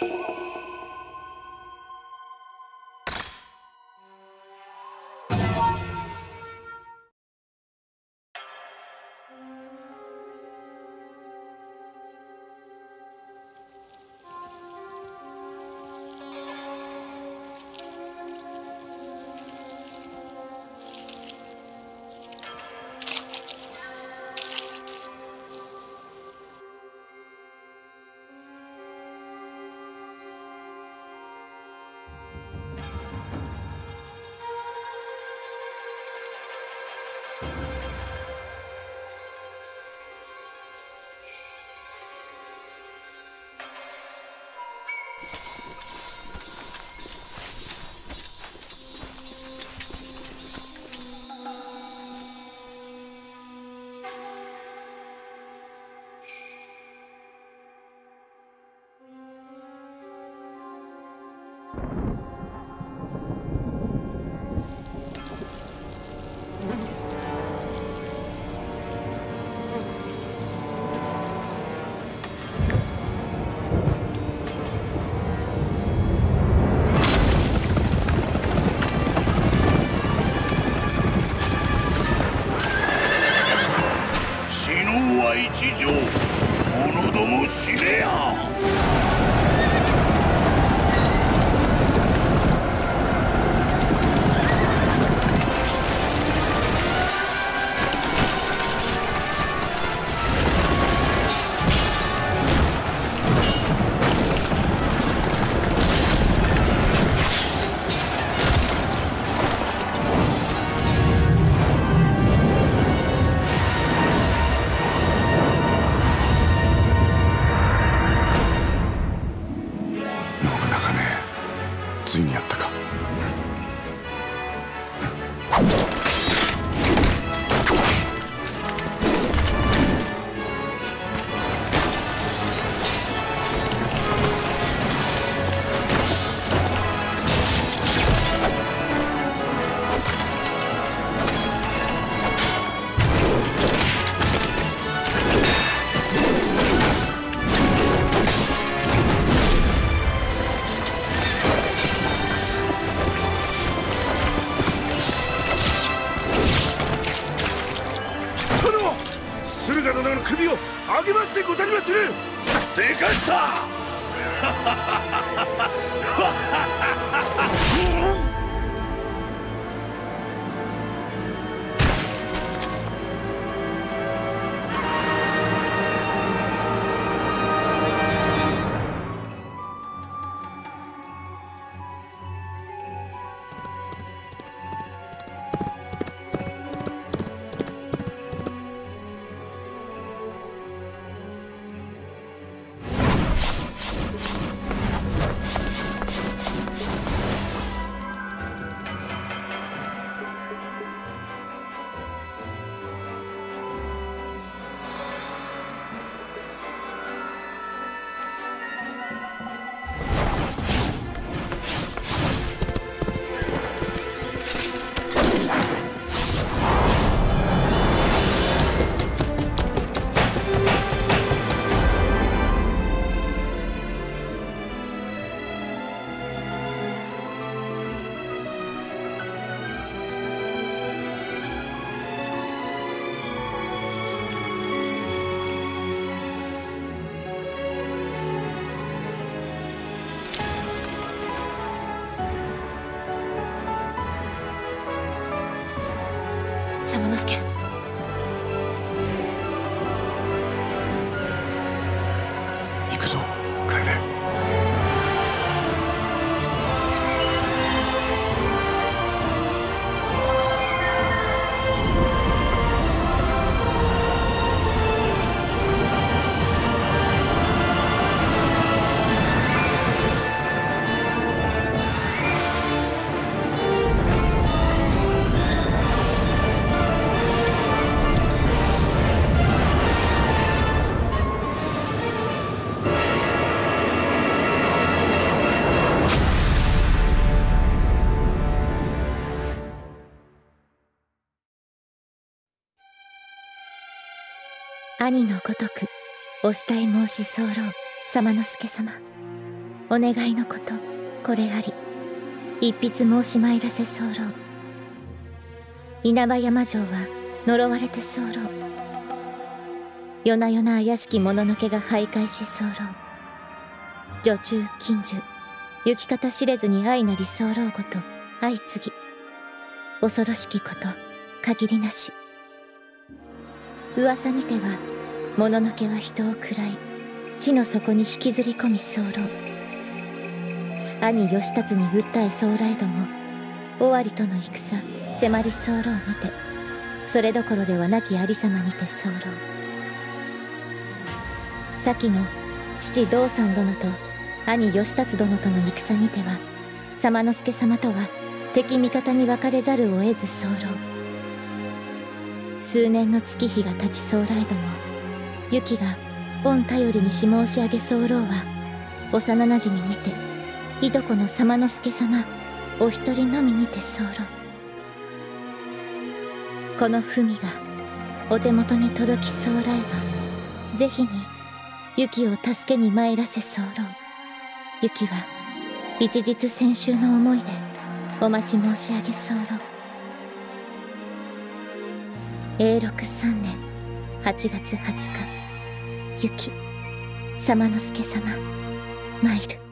あ!一条。者ども死ねや。ついにやったか。駿河殿の首をあげましてござりまする。でかした様之助。兄のごとくお慕い申し候様之助様。お願いのことこれあり。一筆申し参らせ候稲葉山城は呪われて候夜な夜な怪しき者のけが徘徊し候女中近所行き方知れずに愛なり候ごと相次ぎ。恐ろしきこと限りなし。噂にてはもののけは人を喰らい地の底に引きずり込み候兄義達に訴え候来ども尾張との戦迫り候にてそれどころではなきありさまにて候先の父道三殿と兄義達殿との戦にては左之助様とは敵味方に分かれざるを得ず候数年の月日が経ち候来どもユキが御頼りにし申し上げ候は幼なじみにていとこの左之助様お一人のみにて候。この文がお手元に届き候来は是非にユキを助けに参らせ候。ユキは一日先週の思いでお待ち申し上げ候。永禄3年。8月20日雪様之助様参る。